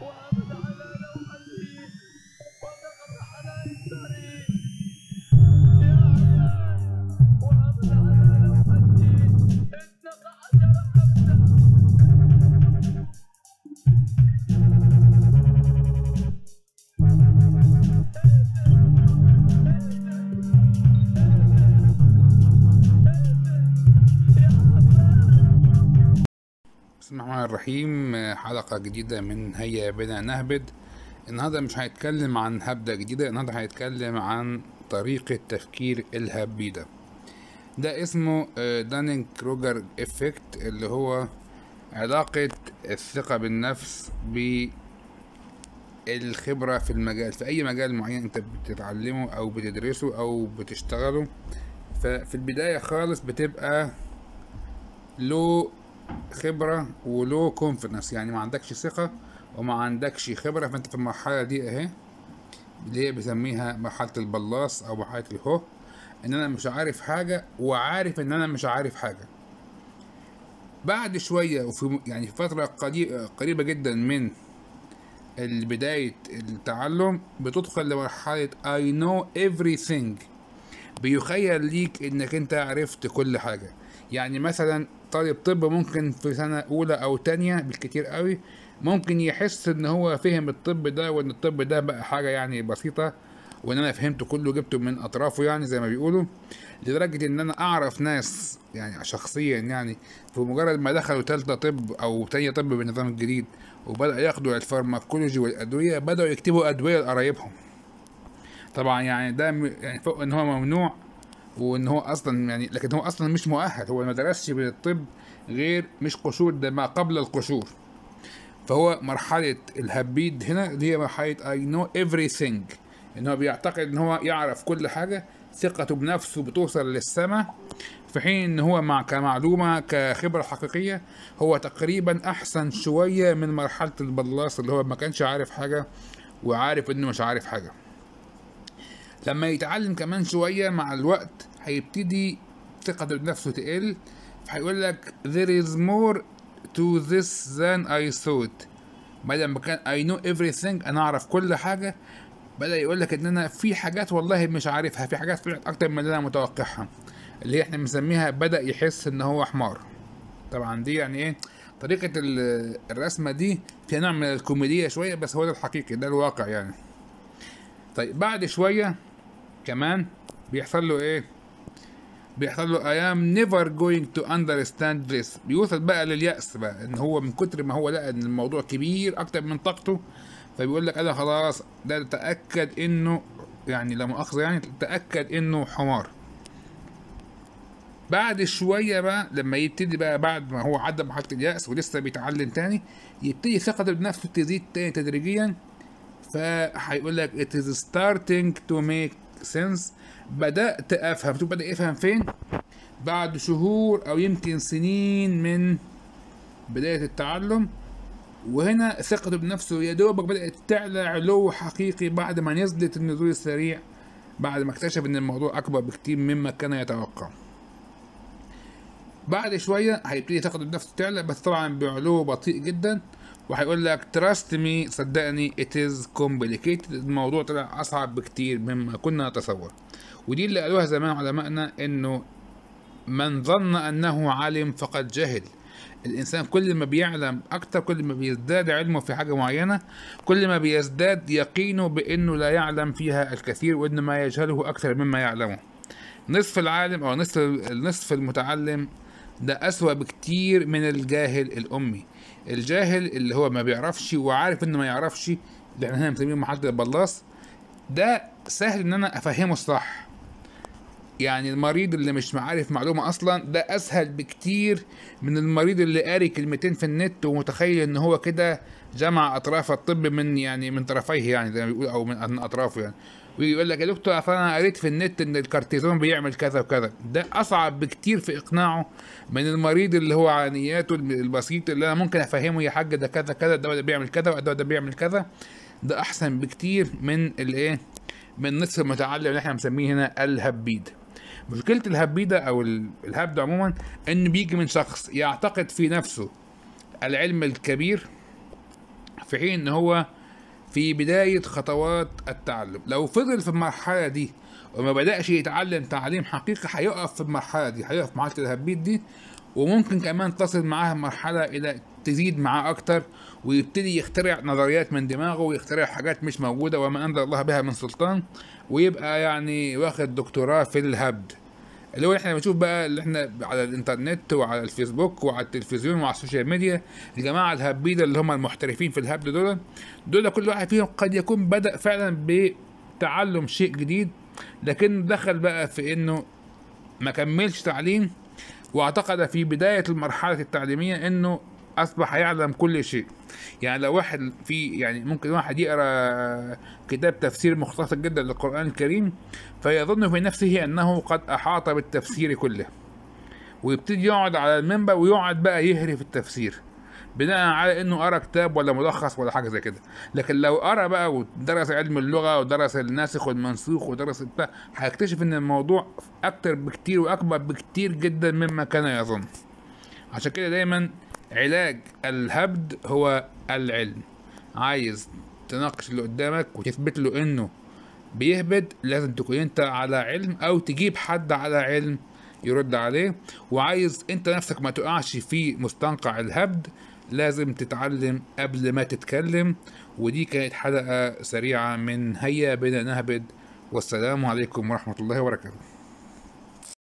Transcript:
Whoa. بسم الله الرحمن الرحيم. حلقة جديدة من هيا بنا نهبد. النهاردة مش هنتكلم عن هبدة جديدة النهاردة هنتكلم عن طريقة تفكير الهبيدة. ده اسمه Dunning Kruger effect اللي هو علاقة الثقة بالنفس بالخبرة في المجال في أي مجال معين أنت بتتعلمه أو بتدرسه أو بتشتغله. ففي البداية خالص بتبقى له خبرة ولو كونفدنس يعني ما عندكش ثقة وما عندكش خبرة فأنت في المرحلة دي أهي اللي هي بيسميها مرحلة البلاص أو مرحلة الهو؟ إن أنا مش عارف حاجة وعارف إن أنا مش عارف حاجة. بعد شوية وفي يعني قلي- قريبة جدا من بداية التعلم بتدخل لمرحلة I know everything. بيخيل ليك إنك أنت عرفت كل حاجة. يعني مثلا طالب طب ممكن في سنة أولى أو تانية بالكتير قوي ممكن يحس إن هو فهم الطب ده وإن الطب ده بقى حاجة يعني بسيطة وإن أنا فهمته كله جبته من أطرافه يعني زي ما بيقولوا لدرجة إن أنا أعرف ناس يعني شخصيا يعني في مجرد ما دخلوا تالتة طب أو تانية طب بالنظام الجديد وبدأ ياخدوا الفارماكولوجي والأدوية بدأوا يكتبوا أدوية لقرايبهم. طبعا يعني ده يعني فوق إن هو ممنوع وإن هو أصلا يعني لكن هو أصلا مش مؤهل. هو ما درسش بالطب غير مش قشور ده ما قبل القشور. فهو مرحلة الهبيد هنا اللي هي مرحلة I know everything. إن هو بيعتقد إن هو يعرف كل حاجة ثقته بنفسه بتوصل للسماء في حين ان هو مع كمعلومة كخبرة حقيقية هو تقريبا أحسن شوية من مرحلة البلاص اللي هو ما كانش عارف حاجة وعارف إنه مش عارف حاجة. لما يتعلم كمان شوية مع الوقت هيبتدي ثقته بنفسه تقل فهيقول لك there is more to this than I thought. بدل ما كان I know everything أنا أعرف كل حاجة. بدأ يقول لك إن أنا في حاجات والله مش عارفها في حاجات طلعت أكتر من اللي أنا متوقعها. اللي هي إحنا بنسميها بدأ يحس إن هو حمار. طبعا دي يعني إيه؟ طريقة ال- الرسمة دي فيها نوع من الكوميديا شوية بس هو ده الحقيقي ده الواقع يعني. طيب بعد شوية كمان بيحصل له إيه؟ بيحصل له I am never going to understand this. بيوصل بقى لليأس بقى إن هو من كتر ما هو لقى إن الموضوع كبير أكتر من طاقته فبيقول لك أنا خلاص ده تأكد إنه يعني لا مؤاخذة يعني تأكد إنه حمار. بعد شوية بقى لما يبتدي بقى بعد ما هو عدى مرحلة اليأس ولسه بيتعلم تاني يبتدي ثقته بنفسه تزيد تاني تدريجيا فهيقول لك it is starting to make sense. بدأت أفهم. شوف بدأ يفهم فين؟ بعد شهور أو يمكن سنين من بداية التعلم وهنا ثقته بنفسه. يا دوبك بدأت تعلى علو حقيقي بعد ما نزلت النزول السريع بعد ما اكتشف إن الموضوع أكبر بكتير مما كان يتوقع. بعد شوية هيبتدي ثقته بنفسه تعلى بس طبعا بعلو بطيء جدا. وهيقول لك trust me صدقني it is complicated. الموضوع طلع أصعب بكتير مما كنا نتصور. ودي اللي قالوها زمان علمائنا إنه من ظن أنه عالم فقد جهل. الإنسان كل ما بيعلم أكتر كل ما بيزداد علمه في حاجة معينة كل ما بيزداد يقينه بأنه لا يعلم فيها الكثير وأن ما يجهله أكثر مما يعلمه. نصف العالم أو نصف النصف المتعلم ده أسوأ بكتير من الجاهل الأمي. الجاهل اللي هو ما بيعرفش وعارف إنه ما يعرفش اللي إحنا هنا بنسميه محل البلاص ده سهل إن أنا أفهمه الصح. يعني المريض اللي مش عارف معلومة أصلا ده أسهل بكتير من المريض اللي قاري كلمتين في النت ومتخيل إن هو كده جمع أطراف الطب من يعني من طرفيه يعني زي ما بيقول أو من أطرافه يعني. ويقول لك يا دكتور أنا قريت في النت إن الكارتيزون بيعمل كذا وكذا. ده أصعب بكتير في إقناعه من المريض اللي هو عنياته البسيط اللي أنا ممكن أفهمه يا حاج ده كذا كذا الدواء ده بيعمل كذا والدواء ده بيعمل كذا. ده أحسن بكتير من الإيه؟ من نصف المتعلم اللي إحنا مسميه هنا الهبيد. مشكلة الهبيدة أو الهبد عموما إن بيجي من شخص يعتقد في نفسه العلم الكبير في حين إن هو في بداية خطوات التعلم. لو فضل في المرحلة دي وما بدأش يتعلم تعليم حقيقي هيقف في المرحلة دي هيقف في مرحلة الهبيت دي وممكن كمان تصل معاه مرحلة إلى تزيد معاه أكتر ويبتدي يخترع نظريات من دماغه ويخترع حاجات مش موجودة وما أنزل الله بها من سلطان ويبقى يعني واخد دكتوراه في الهبد. اللي هو إحنا بنشوف بقى اللي إحنا على الانترنت وعلى الفيسبوك وعلى التلفزيون وعلى ال social media الجماعه الهبيده اللي هم المحترفين في الهبد دول دول كل واحد فيهم قد يكون بدأ فعلا بتعلم شيء جديد لكن دخل بقى في إنه ما كملش تعليم واعتقد في بداية المرحلة التعليمية إنه أصبح يعلم كل شيء. يعني لو واحد في يعني ممكن واحد يقرأ كتاب تفسير مختصر جدا للقرآن الكريم فيظن في نفسه أنه قد أحاط بالتفسير كله. ويبتدي يقعد على المنبر ويقعد بقى يهري في التفسير بناء على إنه قرأ كتاب ولا ملخص ولا حاجة زي كده. لكن لو قرأ بقى ودرس علم اللغة ودرس الناسخ والمنسوخ ودرس بتاع هيكتشف إن الموضوع أكتر بكتير وأكبر بكتير جدا مما كان يظن. عشان كده دايما علاج الهبد هو العلم. عايز تناقش اللي قدامك وتثبت له إنه بيهبد لازم تكون أنت على علم أو تجيب حد على علم يرد عليه. وعايز أنت نفسك ما تقعش في مستنقع الهبد لازم تتعلم قبل ما تتكلم. ودي كانت حلقة سريعة من هيا بنا نهبد. والسلام عليكم ورحمة الله وبركاته.